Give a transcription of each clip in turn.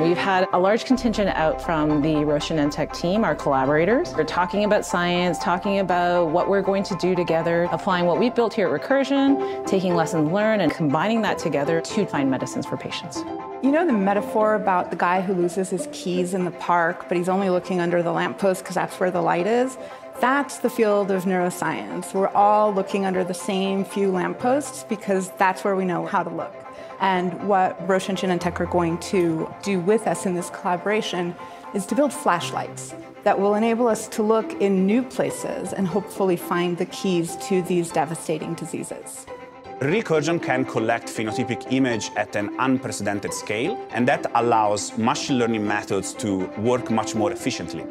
We've had a large contingent out from the Roche Genentech team, our collaborators. We're talking about science, talking about what we're going to do together, applying what we've built here at Recursion, taking lessons learned and combining that together to find medicines for patients. You know the metaphor about the guy who loses his keys in the park, but he's only looking under the lamppost because that's where the light is? That's the field of neuroscience. We're all looking under the same few lampposts because that's where we know how to look. And what Roche and Genentech are going to do with us in this collaboration is to build flashlights that will enable us to look in new places and hopefully find the keys to these devastating diseases. Recursion can collect phenotypic image at an unprecedented scale, and that allows machine learning methods to work much more efficiently.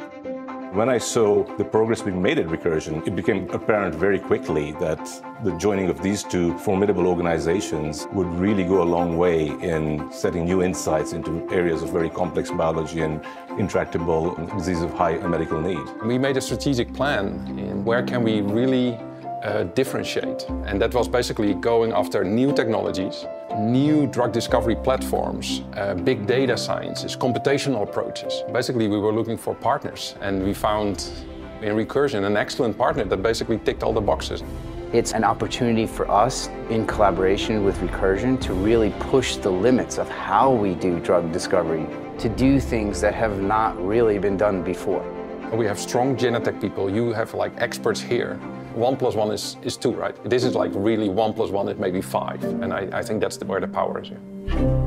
When I saw the progress being made at Recursion, it became apparent very quickly that the joining of these two formidable organizations would really go a long way in setting new insights into areas of very complex biology and intractable diseases of high medical need. We made a strategic plan in where can we really uh, differentiate. And that was basically going after new technologies, new drug discovery platforms, uh, big data sciences, computational approaches. Basically, we were looking for partners, and we found in Recursion an excellent partner that basically ticked all the boxes. It's an opportunity for us, in collaboration with Recursion, to really push the limits of how we do drug discovery, to do things that have not really been done before. We have strong Genentech people. You have like experts here one plus one is, is two, right? This is like really one plus one is maybe five. And I, I think that's the, where the power is here.